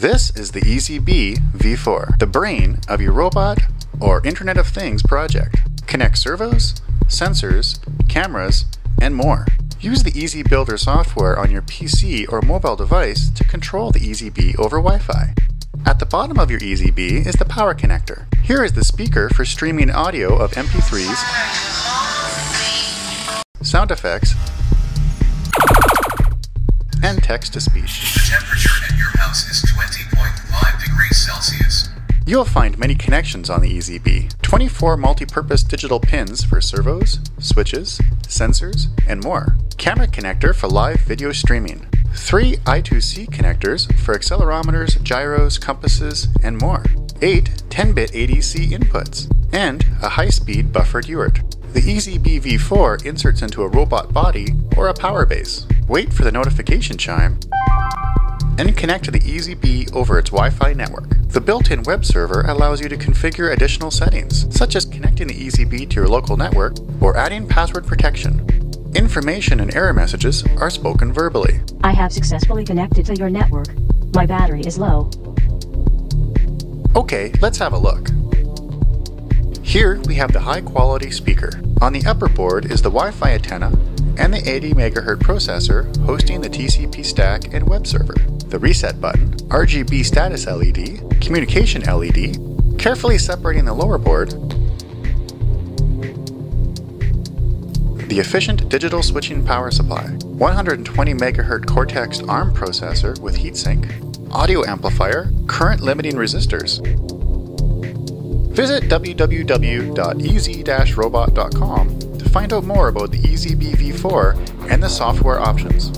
This is the EZB V4, the brain of your robot or Internet of Things project. Connect servos, sensors, cameras, and more. Use the EZ Builder software on your PC or mobile device to control the EZB over Wi-Fi. At the bottom of your EZB is the power connector. Here is the speaker for streaming audio of MP3s, sound effects, and text is 20.5 degrees Celsius. You'll find many connections on the EZB. 24 multi-purpose digital pins for servos, switches, sensors, and more. Camera connector for live video streaming. Three I2C connectors for accelerometers, gyros, compasses, and more. Eight 10-bit ADC inputs. And a high-speed buffered UART. The EZB V4 inserts into a robot body or a power base. Wait for the notification chime and connect to the EZB over its Wi-Fi network. The built-in web server allows you to configure additional settings, such as connecting the EZB to your local network or adding password protection. Information and error messages are spoken verbally. I have successfully connected to your network. My battery is low. Okay, let's have a look. Here we have the high quality speaker. On the upper board is the Wi-Fi antenna and the 80 MHz processor hosting the TCP stack and web server. The reset button, RGB status LED, communication LED, carefully separating the lower board, the efficient digital switching power supply, 120 MHz Cortex ARM processor with heatsink, audio amplifier, current limiting resistors. Visit www.ez-robot.com to find out more about the EZB V4 and the software options.